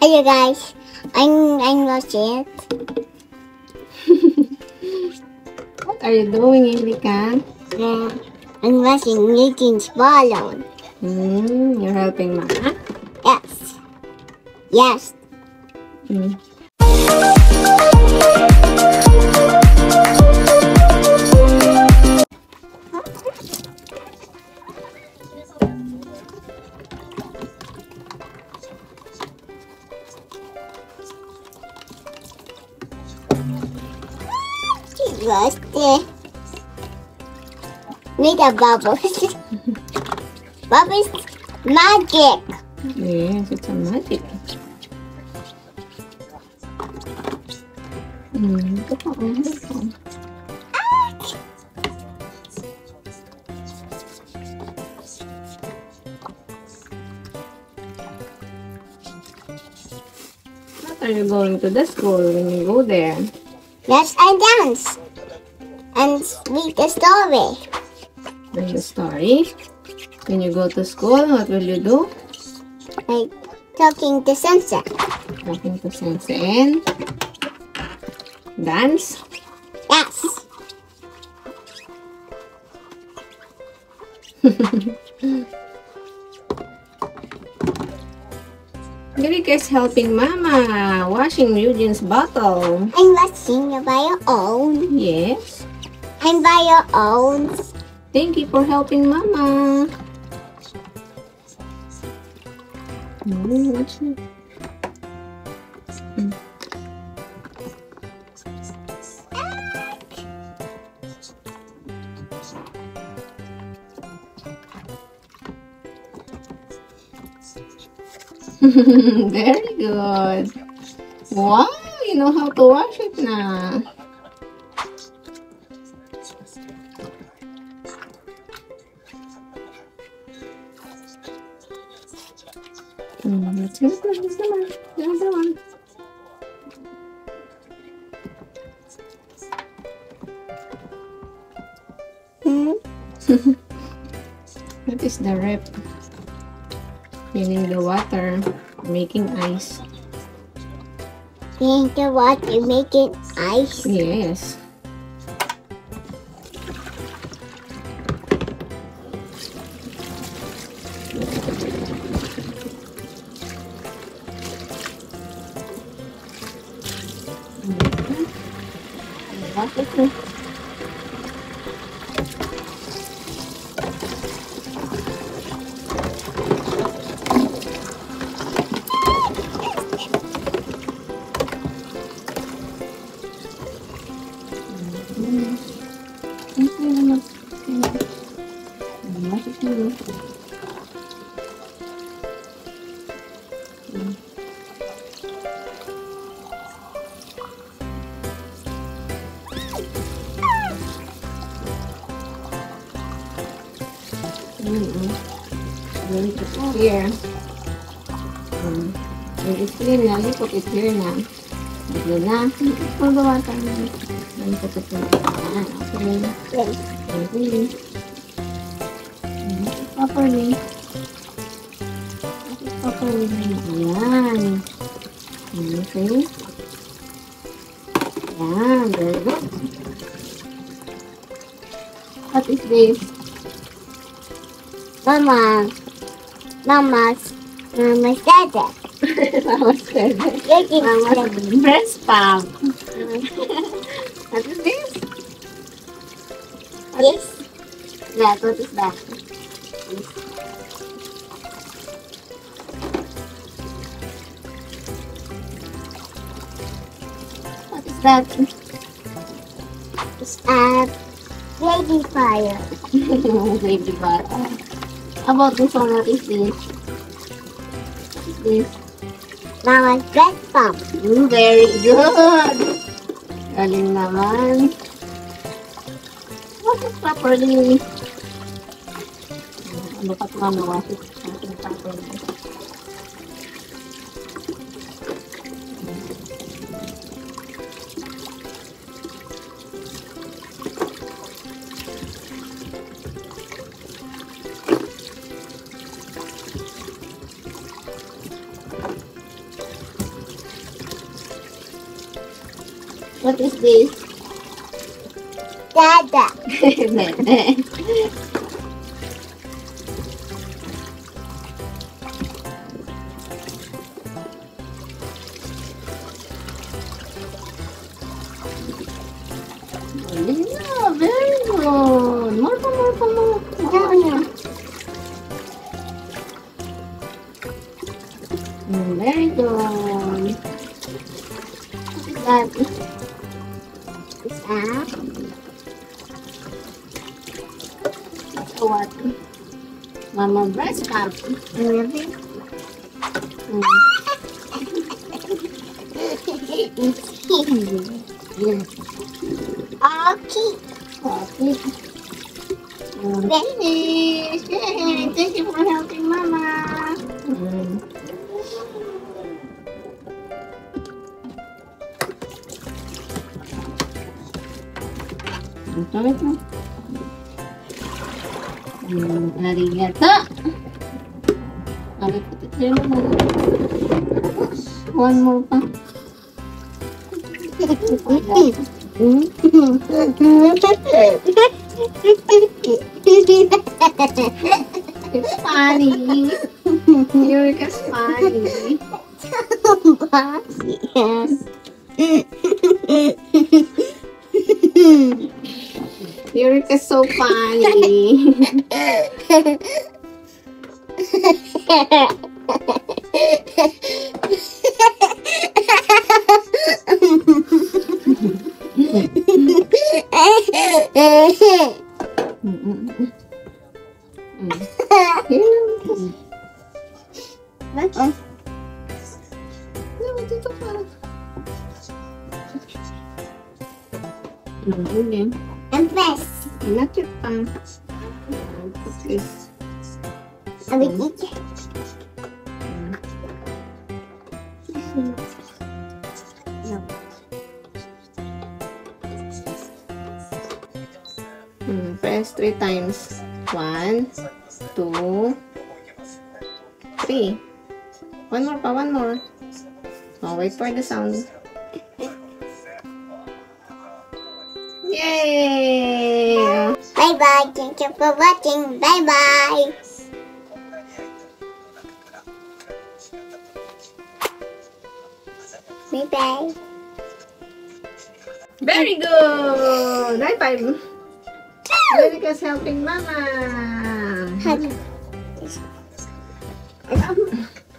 Hey you guys, I'm I'm watching. What are you doing, Erika? Uh, I'm watching Eugene's balloon. Hmm, you're helping Mama? Yes. Yes. Was the Make a bubbles. bubbles magic. Yes, it's a magic. Hmm, oh, ito pa. What are you going to the school when you go there? Yes, I dance. And read the story. Read the story. When you go to school, what will you do? Like talking to Sensei. Talking to Sensei and dance. Yes. Erika is helping Mama washing Eugene's bottle. I'm watching you by your own. Yes. I'm by your own. Thank you for helping Mama. Mm, what's it? Mm. Very good. Wow, you know how to wash it now. There's the one. There's the one. Hmm? That is the rep. Cleaning the water, making ice. Think the water make it ice. Yes. Going to put here. Um, when it's clean na, you put it here na. Bigla na. Put the water na. Then put it in. Ayan, okay. Yes. Okay. Mm, Properly. Properly. Ayan. Okay. Ayan, very good. What is this? Mama. Mama's Mama's dada. Mama's baby. Eugene's Mama's dada. breast pump. What is this? Yes. That, what is that? What is that? It's a baby fire. Baby bata. About this one? What is this? This? Mama's breast pump. Mm, very good. Galing naman. What is properly? Ano pa mama wash it natin properly. What is this? Dada. Yeah, oh, very good. More more. More So what? Mama breast pump. Maybe. Mm. Yeah. Okay. Okay. Um, finish. Thank you for helping Mama. Mm. Ito, ito. Mm, arigato. Arigato. Yan naman. One more pa. It's funny. Eureka's funny. yes. Eureka's so funny. Mm. Eureka. What? No, dito ka. Mm, okay. And press. Electric pa. Put this. A bit each. Hmm, press three times. One, two, three. One more pa, one more. Oh, wait for the sound. Bye. Thank you for watching. Bye bye. Bye bye. Very good! High five! Erika's helping Mama! Hug.